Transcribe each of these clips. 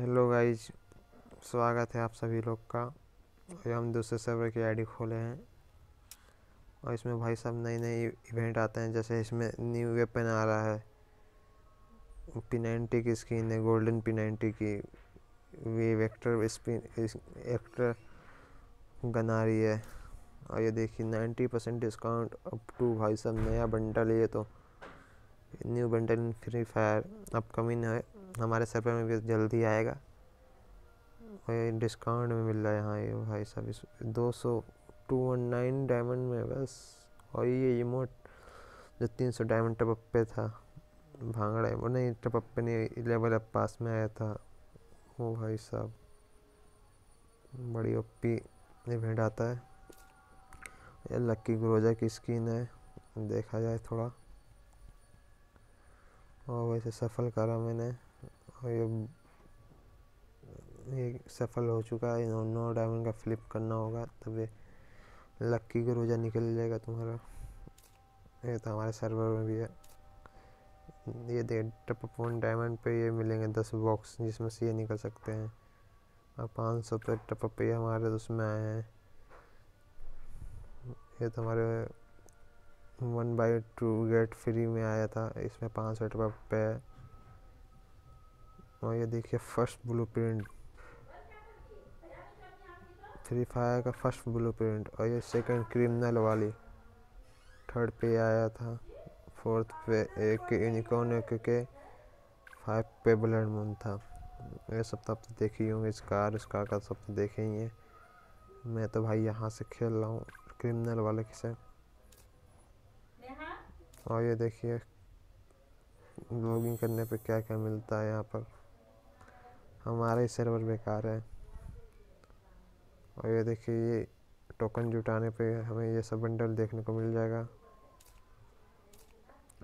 Hello guys स्वागत है आप सभी लोग का। और हम दूसरे सर्वर की आईडी खोले हैं। और इसमें भाई साहब नई नई इवेंट आते हैं, जैसे इसमें न्यू वेपन आ रहा है। पी नाइन्टी की स्किन है गोल्डन पी नाइन्टी की। वे वेक्टर स्पिन एक्टर गन आ रही है। और ये देखिए ninety percent discount up to भाई साहब नया बंडल ये तो। New bundle free fire upcoming है। हमारे सर्वर में भी जल्दी आएगा। डिस्काउंट में मिल रहा है यहाँ ये भाई साहब, इस दो सौ टू वन नाइन डायमंड में बस। और ये इमोट जो तीन सौ डायमंड टपअप पे था भांगड़ा वो नहीं टपअप पे नहीं लेवल अप पास में आया था। वो भाई साहब, बड़ी ओपी इवेंट आता है। ये लक्की ग्रोजा की स्किन है, देखा जाए थोड़ा। और वैसे सफल करा मैंने। ये ये सफल हो चुका है। नौ डायमंड का फ्लिप करना होगा, तब ये लक्की का रोज़ा निकल जाएगा तुम्हारा। ये तो हमारे सर्वर में भी है। ये देख टप वन डायमंड पे ये मिलेंगे दस बॉक्स जिसमें से ये निकल सकते हैं। और पाँच सौ पे टप पे हमारे तो उसमें आए हैं। ये तो हमारे one buy two get free में आया था। इसमें पाँच सौ टप पे है। और ये देखिए first blueprint free fire का फ़र्स्ट ब्लू प्रिंट और ये सेकंड क्रिमिनल वाली। थर्ड पे आया था। फोर्थ पे एक यूनिकॉर्न एक के फाइव पे ब्लड मून था। ये सब तब तो देखे ही होंगे स्कार स्कार का सब तो देखे ही हैं। मैं तो भाई यहाँ से खेल रहा हूँ क्रिमिनल वाले के से और ये देखिए लॉगिंग करने पे क्या क्या मिलता है यहाँ पर। हमारा ही सर्वर बेकार है। और ये देखिए, ये टोकन जुटाने पे हमें ये सब बंडल देखने को मिल जाएगा।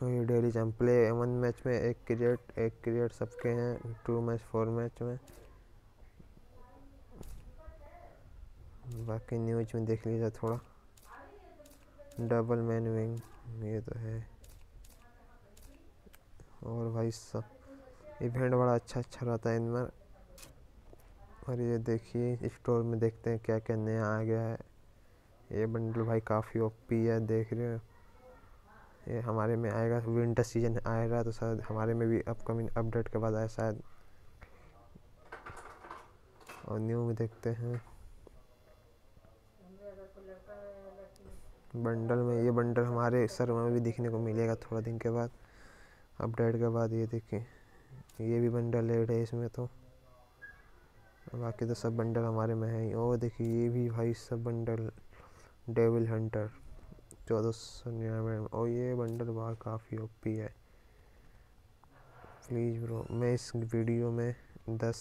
और ये डेली जम प्ले वन मैच में एक क्रिएट एक क्रिएट सबके हैं टू मैच फोर मैच में। बाकी न्यूज़ में देख लीजिए थोड़ा। डबल मैन विंग ये तो है। और भाई सब इवेंट बड़ा अच्छा अच्छा रहता है इनमें। और ये देखिए स्टोर में देखते हैं क्या क्या नया आ गया है। ये बंडल भाई काफ़ी ओपी है, देख रहे हो। ये हमारे में आएगा विंटर सीज़न आएगा तो शायद हमारे में भी अपकमिंग अपडेट के बाद आए शायद। और न्यू में देखते हैं। बंडल में, ये बंडल हमारे सर में भी दिखने को मिलेगा थोड़ा दिन के बाद। अपडेट के बाद ये देखिए, ये भी बंडल एड है इसमें तो। बाकी तो सब बंडल हमारे में है और देखिए, ये भी भाई सब बंडल। डेविल हंटर चौदह सौ निन्यानवे और ये बंडल बाहर काफ़ी ओपी है। प्लीज़ ब्रो मैं इस वीडियो में दस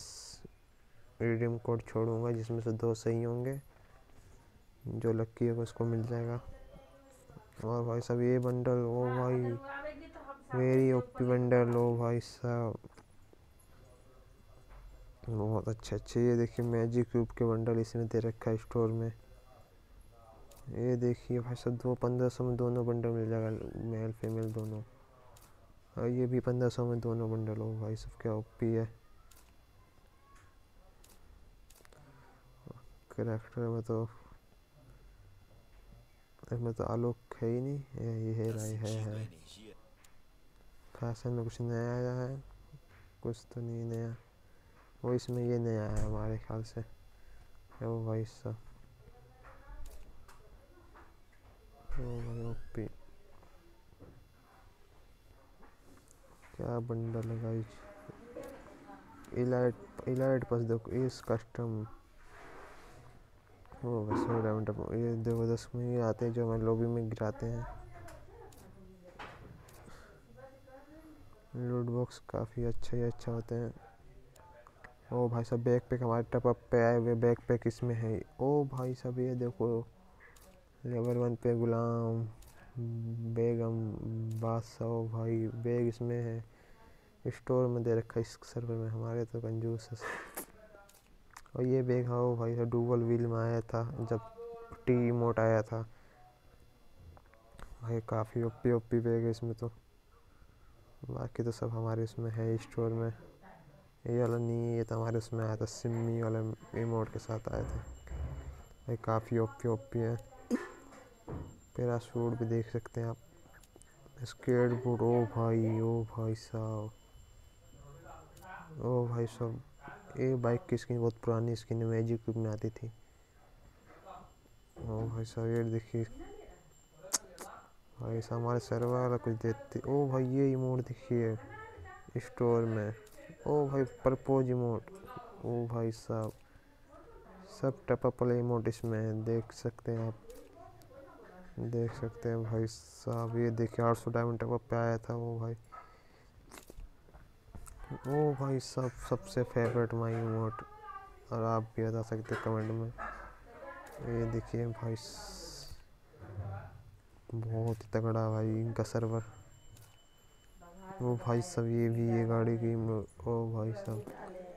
रिडीम कोड छोड़ूँगा, जिसमें से दो सही होंगे। जो लक्की है, उसको मिल जाएगा। और भाई साहब, ये बंडल, ओ भाई वेरी ओपी बंडल, ओ भाई साहब। बहुत अच्छे अच्छे। ये देखिए मैजिक क्यूब के बंडल इसमें दे रखा है स्टोर में। ये देखिए भाई साहब, दो, पंद्रह सौ में दोनों बंडल मिल जाएगा मेल फीमेल दोनों। और ये भी पंद्रह सौ में दोनों बंडल हो भाई सब क्या ओपी है। करेक्टर में तो इसमें तो आलोक है ही नहीं। ये है राय है है। फ़ैशन में कुछ नया आया है, कुछ तो नहीं नया। वो इसमें ये नहीं आया हमारे ख्याल से। है वो भाई ओपी। क्या बंडल है गाइस इलाइट इलाइट पास देखो इस कस्टम। वो बस वो डायमंड ये देखो, दस में ये आते हैं जो हमारे लॉबी में गिराते हैं। लूट बॉक्स काफ़ी अच्छा ही अच्छा होते हैं। ओ भाई साहब बैक पैक हमारे टप अप पे आए हुए बैक पैक इसमें है। ओ भाई साहब, ये देखो लेवल वन पे गुलाम, बेगम, बादशाह, भाई बैग इसमें है। स्टोर में दे रखा है इस सर्वर में, हमारे तो कंजूस है। और ये बैग हाँ भाई साहब डूबल व्हील में आया था, जब टी मोट आया था। भाई, काफ़ी ओपी ओपी बैग है इसमें तो। बाकी तो सब हमारे इसमें है स्टोर में। ये वाला नहीं ये तो हमारे उसमें आया था सिमी वाले इमोट के साथ आए थे। भाई काफ़ी ओपी ओपी है। पैराशूट भी देख सकते हैं आप। स्केट बोर्ड ओ भाई ओ भाई साहब। ओ भाई साहब, ये बाइक की स्किन बहुत पुरानी स्किन है मैजिक क्यूब में आती थी। ओ भाई साहब, ये देखिए। भाई साहब, हमारे सर्वर वाला कुछ देते ओ भाई, ये इमोट देखिए स्टोर में। ओ भाई परपोज इमोट। ओ भाई साहब। सब टपल इमोट इसमें है, देख सकते हैं आप। देख सकते हैं भाई साहब, ये देखिए आठ सौ डायमंड टप पे आया था वो भाई। ओ भाई सब सबसे फेवरेट माई इमोट और आप भी बता सकते कमेंट में। ये देखिए भाई बहुत ही तगड़ा भाई इनका सर्वर ओ भाई सब ये भी ये गाड़ी की ओ भाई सब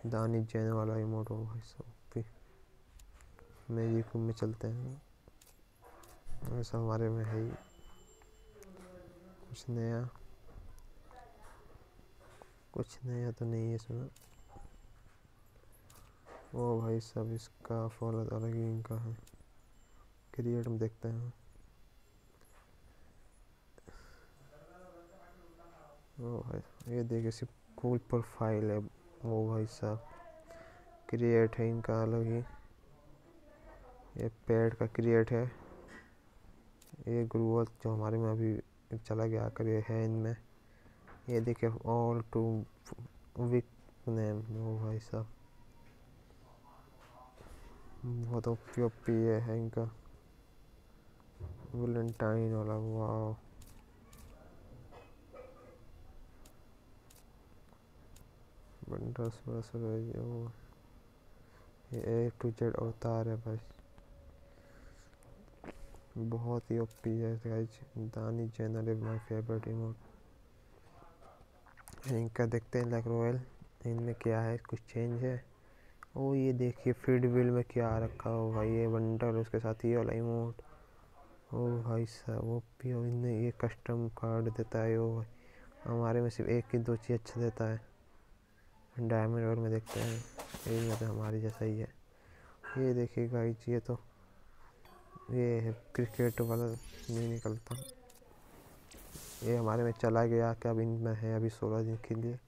दानी जैन वाला इमोट, ओ भाई सब भी मैजिक में चलते हैं। ऐसा हमारे में है ही। कुछ नया कुछ नया तो नहीं है इसमें। ओ भाई साहब, इसका फॉलो अलग ही इनका है। क्रिएट में देखते हैं। ओ भाई ये देखिए सिर्फ़ कूल प्रोफ़ाइल है। वो भाई साहब क्रिएट है इनका अलग ही। ये पेड का क्रिएट है। ये ग्रूवल जो हमारे में अभी चला गया कर है इनमें। ये देखिए ऑल टू विक नेम वो भाई साहब। बहुत ओपी ओपी है इनका। वैलेंटाइन वाला वाह ए टू जेड अवतार है भाई। बहुत ही ओपी है दानी चैनल माय फेवरेट इमोट इनका देखते हैं लाइक रॉयल इनमें क्या है, कुछ चेंज है। ओ, ये देखिए फ़ीड व्हील में क्या रखा हो भाई, ये बंडल उसके साथ ये वाला इमोट ओ भाई साहब भी इनने ये कस्टम कार्ड देता है वो भाई। हमारे में सिर्फ़ एक ही दो चीज़ अच्छा देता है। डायमंड और में देखते हैं। ये मतलब हमारी जैसा ही है। ये देखिए गाइस ये तो ये है क्रिकेट वाला नहीं निकलता। ये हमारे में चला गया क्या अब इनमें है, अभी सोलह दिन के लिए।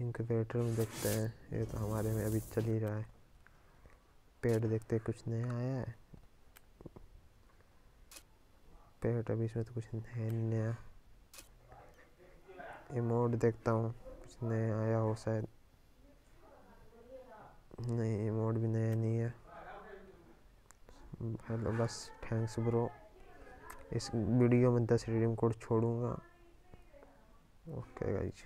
इंक्यूबेटर में देखते हैं। ये तो हमारे में अभी चल ही रहा है। पेड़ देखते कुछ नया आया है? पेड़ अभी इसमें तो कुछ है नहीं नया। इमोट देखता हूँ। कुछ नया आया हो शायद। नहीं मोड भी नया नहीं है। हेलो, बस थैंक्स ब्रो इस वीडियो में दस रिडीम कोड छोड़ूँगा। Okay guys